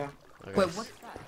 Gapple, correct? Yeah. Okay. Wait, what's that?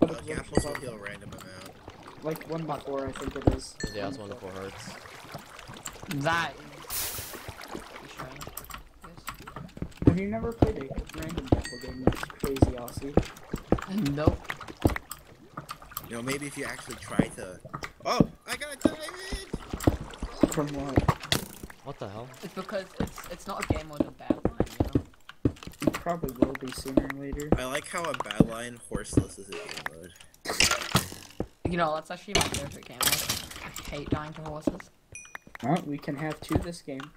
But Uh, it's Gapples will like- heal random amount. Like one by four, I think it is. Yeah, it's one to four hearts. That is pretty strange. Yes. Have you never played a random Gapple game? That's crazy, Aussie. Nope. You know, maybe if you actually try to. Oh, I got a diamond! From what? What the hell? It's because it's it's not a game mode of Badlion, you know. It probably will be sooner or later. I like how a Badlion horseless is a game mode. You know, that's actually my favorite game mode. I hate dying to horses. Well, we can have two this game.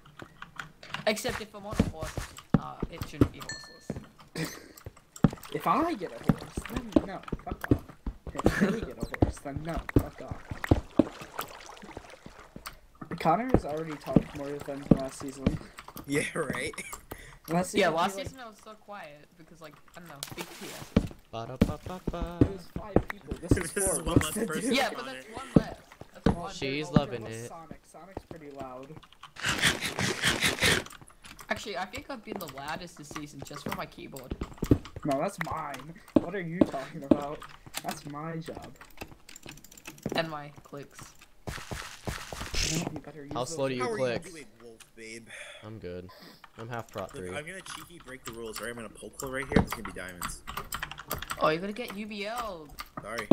Except if I'm on a horse, uh, it shouldn't be horseless. If I get a horse, then no, fuck off. If they get a horse, then no, fuck off. Connor has already talked more than last season. Yeah, right? Last Yeah, last like, season I was so quiet because, like, I don't know, BTS. Ba-da-ba-ba-ba. It was five people. This is This is four. one less person. Yeah, but that's one less. That's Oh, one. She's they're- loving it. Sonic. Sonic's pretty loud. Actually, I think I've been the loudest this season just for my keyboard. No, that's mine. What are you talking about? That's my job. And my clicks. You know, you better use How slow do you How are click? You doing, Wolf, babe? I'm good. I'm half prot Look, three. I'm gonna cheeky break the rules, right? I'm gonna poke hole right here. There's gonna be diamonds. Oh, you're gonna get UBL. Sorry.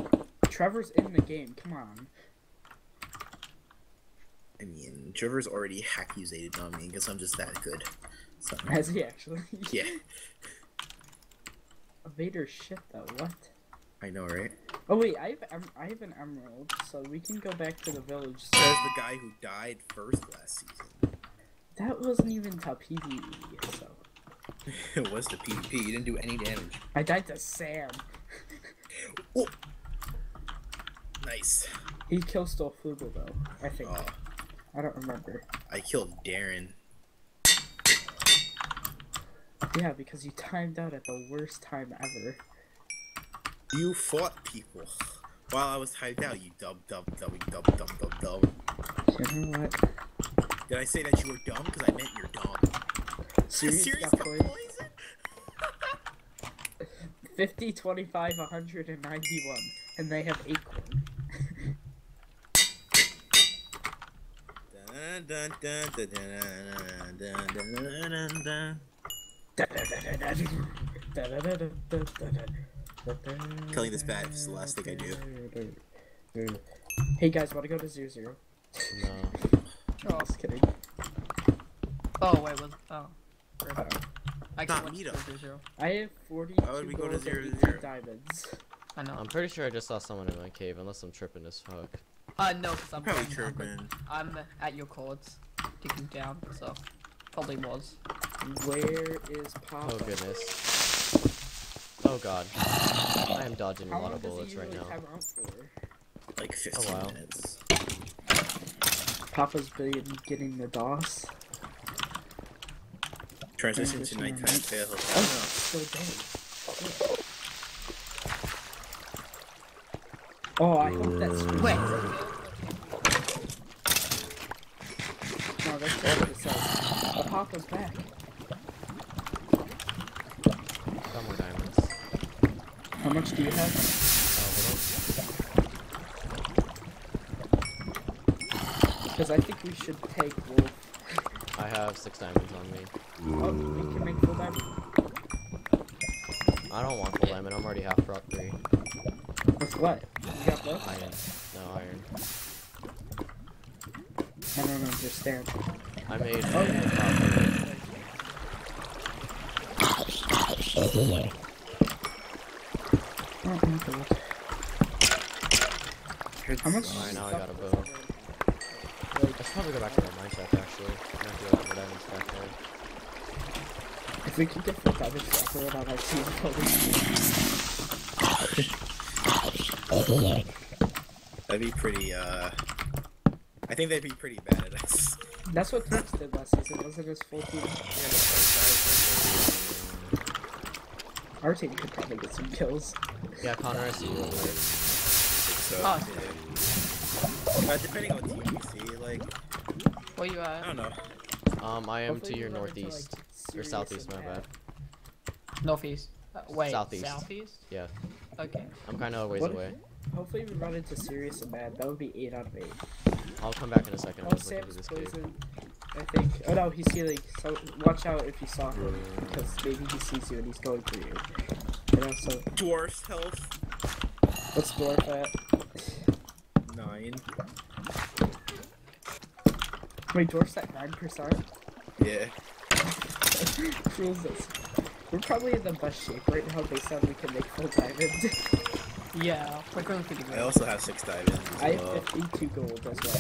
Trevor's in the game. Come on. I mean, Trevor's already accusated on me because I'm just that good. So, Has he actually? yeah, Vader shit though. What? I know, right? Oh wait, I have em- I have an emerald, so we can go back to the village. Says the guy who died first last season. That wasn't even top PvE, so it was the PvP. You didn't do any damage. I died to Sam. Oh, nice. He killed stole Flugel though. I think. Oh, I don't remember. I killed Darren. Yeah, because you timed out at the worst time ever. You fought people while I was timed out. You dub dub dub dub dub dub dub. You know what? Did I say that you were dumb? Because I meant you're dumb. Serious, Serious 50 25 191 And they have acorn. Killing this bat is the last thing I do. Hey guys, wanna go to Zero Zero? No. Oh, Just kidding. oh wait, was oh. Uh, I Not can meet watch up. zero zero. I have 40 Why would we go to zero to zero? diamonds. I know. I'm pretty sure I just saw someone in my cave, unless I'm tripping as fuck. Uh, no, because I'm Probably I'm- tripping. I'm at your chords, digging down, so probably was. Where is Papa? Oh goodness. Oh god. I am dodging a lot of bullets right usually now. time out for? Like 15 while. minutes. Papa's been getting the DOS. Transition to Transition nighttime to night. fail. Oh, still dead. Oh, I hope that's Wait. No, that's not what it says. Oh, Papa's back. Got diamonds. How much do you have? Oh, hold Because I think we should take Wolf. I have six diamonds on me. Oh, we can make full diamond. I don't want full diamond, I'm already half prot three. With what? You got both? Iron. No iron. I don't understand. I made Oh, yeah. prot three. My God. How much? Alright, now I got a bow. Like, I should probably go back to my mine shaft actually. I might be able to get diamonds back there. if we can get full diamond for everyone on our team, probably. That'd be pretty, uh. I think they'd be pretty bad at us. That's what Tex did last season, wasn't his full team? Our team could probably get some kills. Yeah, Connor, I see you over there. So, Oh. yeah. Uh, depending on what team you see, like, Where you at? I don't know. Um, I am Hopefully to your we run into, northeast. like, Or southeast, and my bad. Northeast. Uh, wait, Southeast. southeast? Yeah. Okay. I'm kind of a ways What- away. Hopefully we run into serious and bad. That would be 8 out of 8. I'll come back in a second. Oh, I'm just looking Sam's this poison. I think. Oh no, he's healing. So watch out if you saw him, because maybe he sees you and he's going for you. And also, Dwarf's health what's dwarf at? nine. Wait, dwarf's at nine percent. Yeah. Rules this. We're probably in the best shape right now based on we can make full diamond. Yeah, we're going pretty I also have six diamonds. As I well. have 52 gold as well.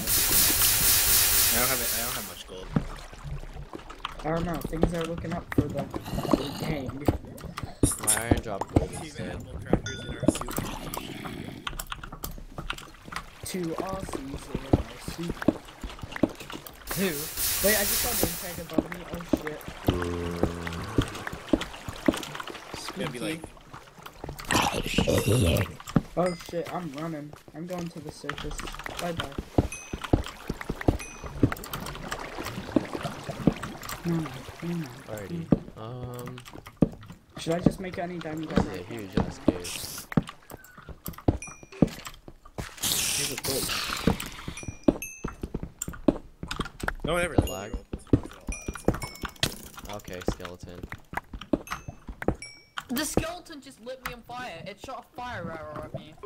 I don't have it. I don't have much gold. I don't know, things are looking up for the, for the gang. My iron drop gold Two instead. animal crackers in our soup. Two Aussies in our soup. Two. Wait, I just saw a name tag above me. Oh shit. It's gonna be like Oh shit, I'm running. I'm going to the surface. Bye bye. No, no, no, no. Alrighty. Um, Should I just make any diamond this is diamond? a huge ass cave. Here's a gold. No one ever The told lag. roll plus one at Okay, skeleton. The skeleton just lit me on fire. It shot a fire arrow at me.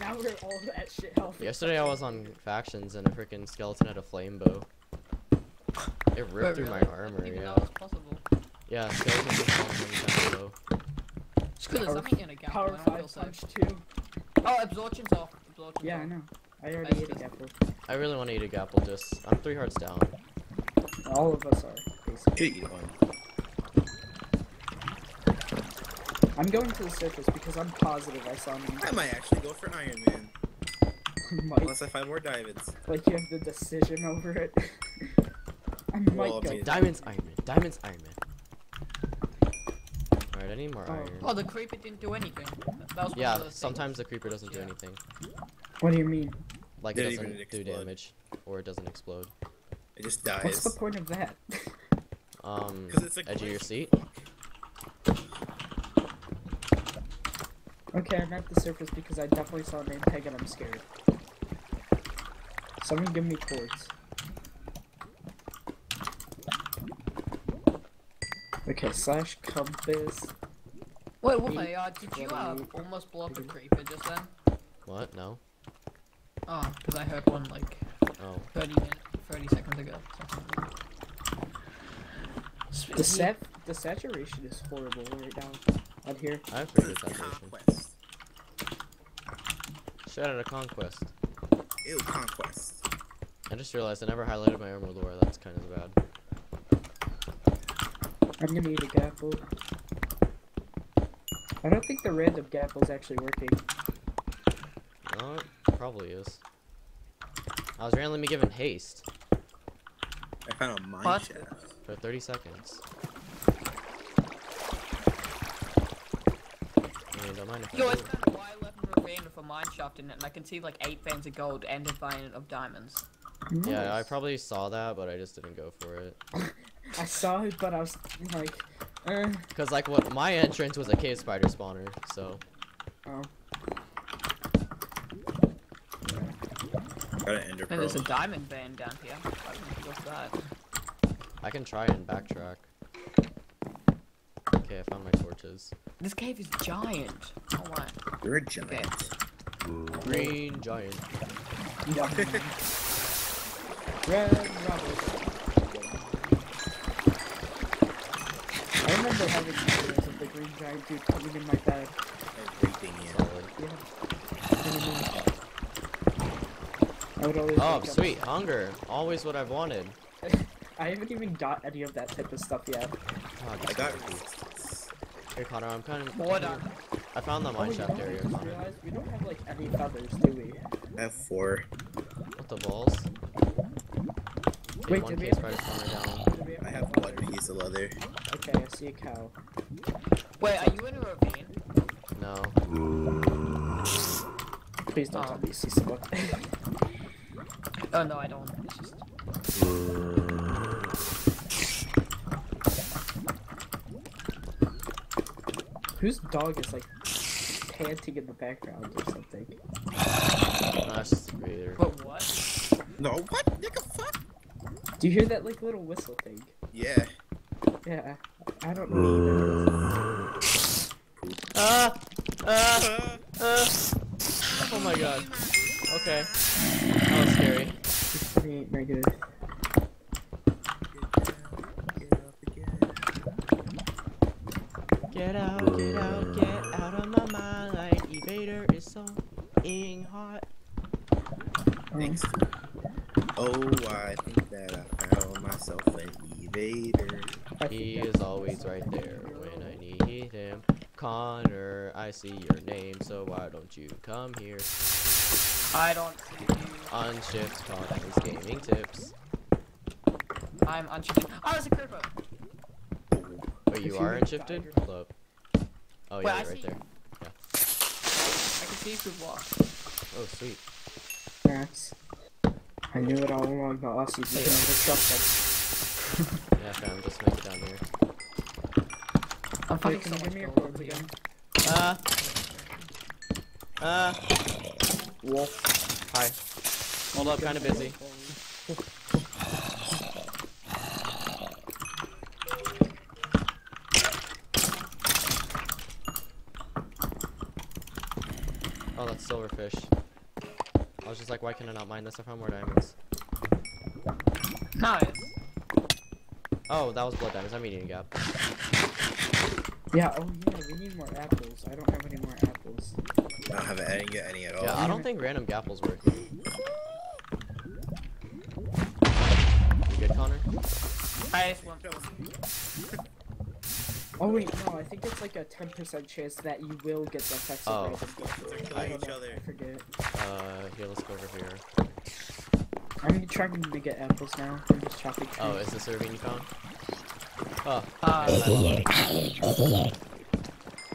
now we're all that shit healthy. Yesterday I was on factions and a freaking skeleton had a flame bow. It ripped Wait, through my really? I armor, didn't yeah. know that was possible. Yeah, skeleton just found one bow. Screw this, Power- I'm a gap. Power I don't feel 5 safe. punch too. Oh, absorption's off. Absorption's Yeah, I know. I already Nice. ate a gapple. I really want to eat a gapple, just I'm three hearts down. All of us are, basically. Should eat one. I'm going to the surface because I'm positive I saw him. I might actually go for Iron Man Mike, unless I find more diamonds. like you have the decision over it. I might Well, go. mean- Diamonds Iron Man. Diamonds Iron Man. Alright, I need more Oh. iron. Oh, the creeper didn't do anything. That was Yeah, of the things. sometimes the creeper doesn't do anything. What do you mean? Like it Didn't doesn't even do explode. damage, or it doesn't explode. It just dies. What's the point of that? Um, 'Cause it's a edge of your seat. Okay, I'm at the surface because I definitely saw a name tag and I'm scared. Someone give me cords. Okay, slash compass. Wait, wait, uh, did you uh, almost blow up a creeper just then? What? No. Ah, oh, because I heard one like Oh. 30 minutes, 30 seconds ago. something. The sat the saturation is horrible right now on here. I have pretty This good is saturation. conquest. Shout out to Conquest. Ew, conquest. I just realized I never highlighted my armor lore. That's kind of bad. I'm gonna need a gapple. I don't think the random gapple's actually working. No, it probably is. I was randomly given haste I found a mine What? shaft. for 30 seconds. I mean, don't mind if Yo, do. it's kind of why I left a ravine with a mine shaft in it, and I can see like eight veins of gold and a vein of diamonds. Yeah, I probably saw that, but I just didn't go for it. I saw it, but I was like, uh, Cause like what my entrance was a cave spider spawner, so oh. Got an ender And pearl. there's a diamond vein down here. I don't know what's that. I can try and backtrack. Okay, I found my torches. This cave is giant. Oh my. You're a giant. Green giant. Red rubber. I remember having videos of the green giant dude coming in my bed. Everything in. Solid. Yeah. I would always Oh, wake up- sweet hunger. Always what I've wanted. I haven't even got any of that type of stuff yet. Oh, I got happy. resistance. Here, Connor, I'm kind of. More done. I found the Oh, mine you shaft area, just Connor. realized? We don't have like any feathers, do we? I have four. What the balls? Okay, Wait, one did we cave have- spider spawner down. I have one piece of leather. Okay, I see a cow. Wait, are you in a ravine? No. Please don't Oh. tell me you see someone. Oh no, I don't. It's just. Whose dog is like panting in the background or something? No, it's just a breather. But what? No, what? Nigga, fuck. Do you hear that like little whistle thing? Yeah. Yeah, I don't know either. Ah! Ah! Ah! Oh my god. Okay. That was scary. It's pretty negative. Get out, get out, get out of my mind. Like Evader is so ing hot. Thanks. Oh, I think that I found myself an evader. I He think is always right there when I need him. Connor, I see your name, so why don't you come here? I don't see you. Unshift Connor's gaming tips. I'm unshifted. Oh, it's a creeper. Wait, you you are make unshifted? tiger- Hold up. Oh Wait, yeah, I you're right see there. I can see you through blocks. Oh sweet. Max. I knew it all along, but us you can Hey. never trust them. Yeah, fam, just make it down here. I'm Wait, fucking can so you much give me your gold coins over here. again? Ah. Ah. Wolf. Hi. Hold up, kinda busy. Oh, that's silverfish. I was just like, why can I not mine this? if I found more diamonds. Nice. Oh, that was blood diamonds. I'm eating a gap. Yeah, oh yeah, we need more apples. I don't have any more apples. I don't have any, get any at all. Yeah, I don't think random gapples work. You good, Connor? I just. Oh wait, no, I think it's like a 10% chance that you will get the effects Oh. of random gapples. They're I each other. I forget. Uh, here, let's go over here. I'm trying to get apples now. I'm just chopping trees. Oh, is this a ravine you found? Oh, Uh,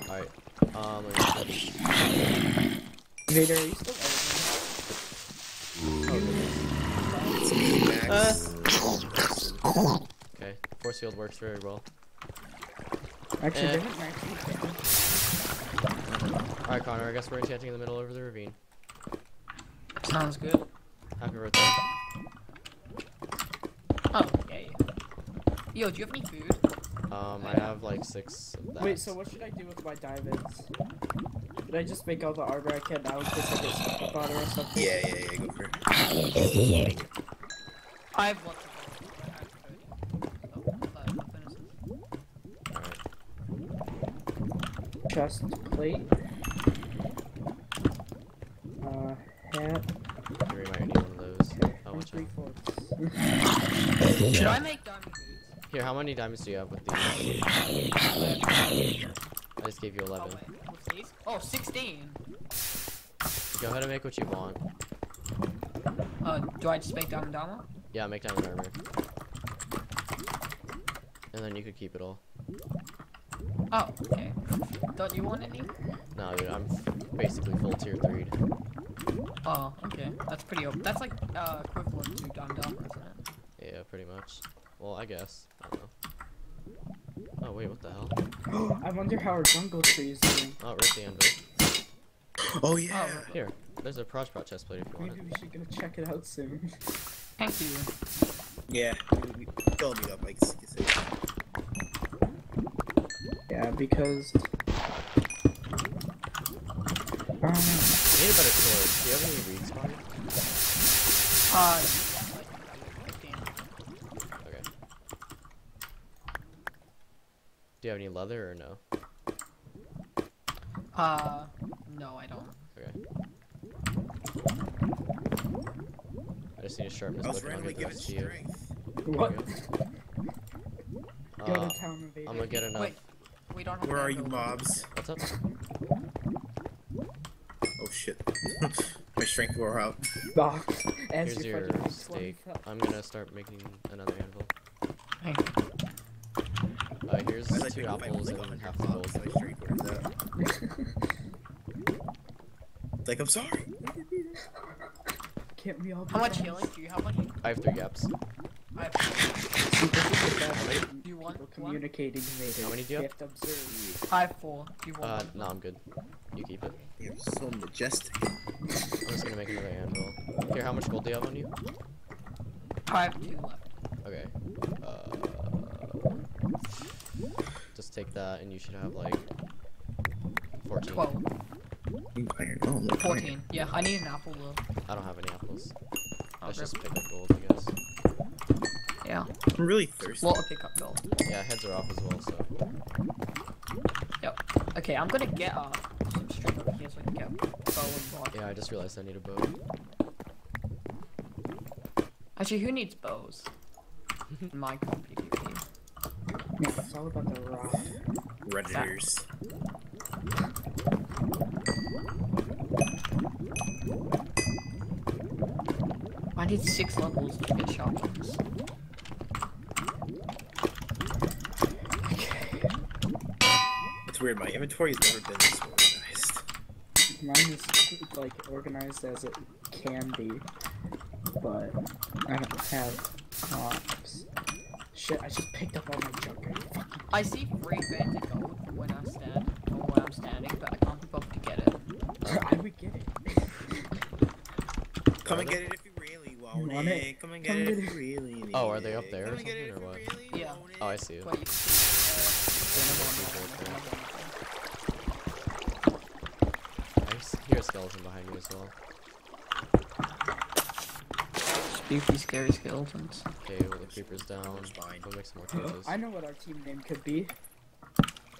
alright. Um, let me Vader, are you still It's me, Max. Okay. Force field works very well. Actually, didn't Max eat? Alright, Connor, I guess we're enchanting in the middle over the ravine. sounds good. Happy birthday. Oh, yay. Yo, do you have any food? Um, I have like six of that. Wait, so what should I do with my diamonds? Should I just make all the armor I can now in case I get stuck up on it or something? Yeah, yeah, yeah, go for it. I have lots of gold. I have 30. Oh, uh, bonuses. Alright. Chest plate. Uh, hat. You might need one of those. Okay, Oh, watch three out. forks. Should I make diamond boots? Here, how many diamonds do you have with these? I just gave you Oh, 11. wait, what's these? Oh, 16. Go ahead and make what you want. Uh, do I just make diamond armor? Yeah, make diamond armor. And then you could keep it all. Oh, okay. Don't you want any? No, dude, I'm basically full tier 3 Oh, okay. That's pretty open. That's like uh, equivalent to diamond armor, isn't it? Yeah, pretty much. Well, I guess. I don't know. Oh, wait, what the hell? I wonder how our jungle tree is doing. Oh, right the end of it. Oh, yeah. Oh, Here, there's a Proj Prot chest plate if you want Maybe it. we should go check it out soon. Thank you. Yeah. we- we- Fill me up, like you said. yeah, because. Um, I need a better sword. Do you have any reeds, Connor? Uh, Okay. Do you have any leather or no? Uh, no, I don't. Okay. I just need to sharpen I was randomly get given rest you. strength. what? Go Uh, to town invader. I'm gonna get enough. Wait, we don't have Where are you, mobs? What's up? Oh, shit. My strength wore out. Doc, Here's you're your steak. I'm gonna start making another anvil. Hey. Uh, here's I like two apples and half the gold. mobs. My strength wears out. Like, I'm sorry. Can't we all How much healing do you have on you? I have three gaps. I have. See, this is the best. Do you want One- people one. communicating later. How many do you have? have to observe. I have four. You want Uh, one? no, I'm good. You keep it. You're so majestic. I'm just gonna make another anvil. Here, how much gold do you have on you? I have two left. Okay. Uh, just take that, and you should have like 14. Twelve. Iron. Oh. Fourteen. Yeah, I need an apple though. I don't have any apples. I'll Let's grab just pick up gold, I guess. Yeah. I'm really thirsty. Well, I'll pick up gold. Yeah, heads are off as well, so. Yep. Okay, I'm gonna get uh some string over here so I can get bow and block. Yeah, I just realized I need a bow. Actually, who needs bows? In my comp PvP. No, it's all about the rock. Redditors. I need six levels to get shotguns. Okay. It's weird. My inventory's never been this organized. Mine is like organized as it can be, but I don't have comps. Shit, I just picked up all my junk. Are you fucking- I see three fans of gold when I stand, from where I'm standing, but I can't be bothered to get it. I would get it. Come and get it if you really want, want it. it? Come and Come get it if you really need Oh, are they up there Come or and get it something, or what? really Yeah. want it. Oh, I see it. Where you I s- hear a skeleton behind you as well. Spooky, scary skeletons. Okay, well, the creeper's down. It's fine. Go make some more torches. I know what our team name could be.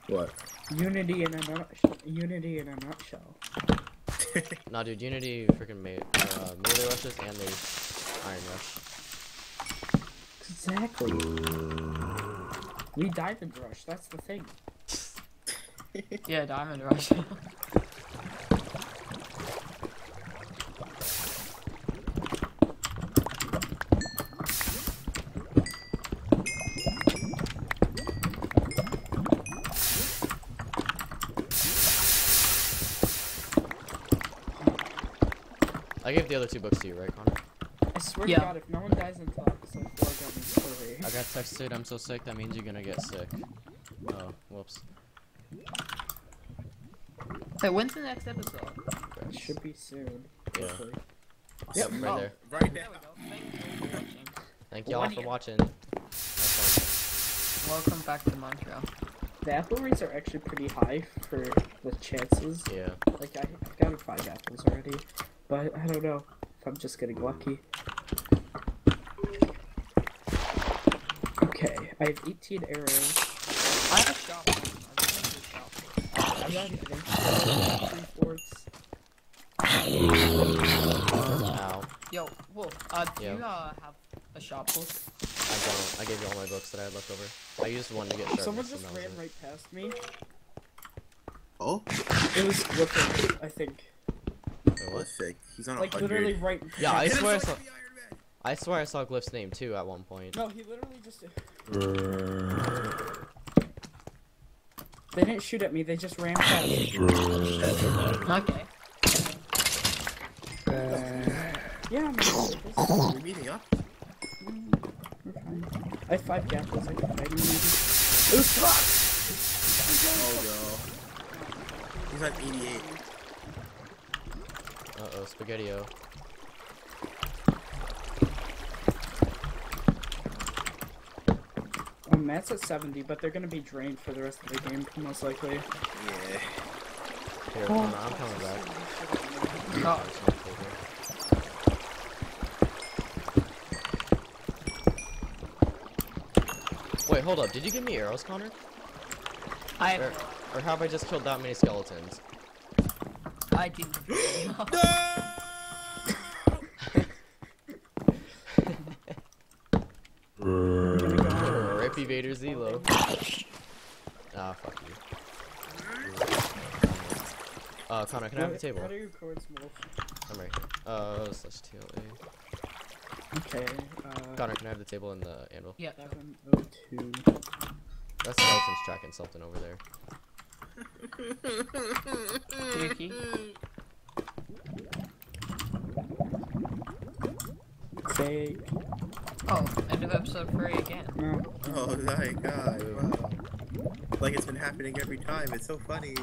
What? Unity in a nutshell. Unity in a nutshell. Nah, dude, Unity freaking made uh, melee rushes and they iron rush. Exactly. We diamond rush. That's the thing. Yeah, Diamond Rush. I the other two books to you, right, Connor? I swear Yeah. to God, if no one dies until episode four, I got me story. I got texted, I'm so sick, that means you're gonna get sick. Oh, whoops. Wait, when's the next episode? It should be soon. Yeah. hopefully. Yep, right Oh. there. Right There we go. Thank you for watching. Thank y'all for watching. Welcome back to Montreal. The apple rates are actually pretty high for the chances. Yeah. Like, I, I've gotten five apples already. But I don't know if I'm just getting lucky. Okay, I have 18 arrows. I have a shop. I really need a shop. I'm not even three fourths. Ow. Yo, Wolf, uh, do Yeah. you uh, have a shop book? I don't. I gave you all my books that I had left over. I used one to get sharpness. Someone just ran right past me. Oh, It was Clifford, I think. Wait, what? perfect. He's on a Like, hundred. literally right Yeah, I swear I saw. the Iron Man. I swear I saw Glyph's name too at one point. No, he literally just. They didn't shoot at me, they just ran past me. Okay. Yeah, I'm good. We're meeting up. We're fine. I have five gapples, I can fight him maybe. It was fuck! Oh no. He's at 88. Uh oh, Spaghettio. Oh, Matt's at 70, but they're gonna be drained for the rest of the game, most likely. Yeah. Here, Oh. I'm, I'm coming back. Oh, no. Wait, hold up. Did you give me arrows, Connor? I Or, or have I just killed that many skeletons? I didn't. Rip Evader Zelo. Ah, fuck you. Uh, Connor, can I have the table? What are your chords, Wolf? I'm right here. Uh, slash TLA. Okay, uh... Connor, can I have the table and the anvil? Yeah. sure. 702. That skeleton's tracking something over there. Yuki. Say... Oh, end of episode three again. No. Oh my god. Wow. Like it's been happening every time. It's so funny.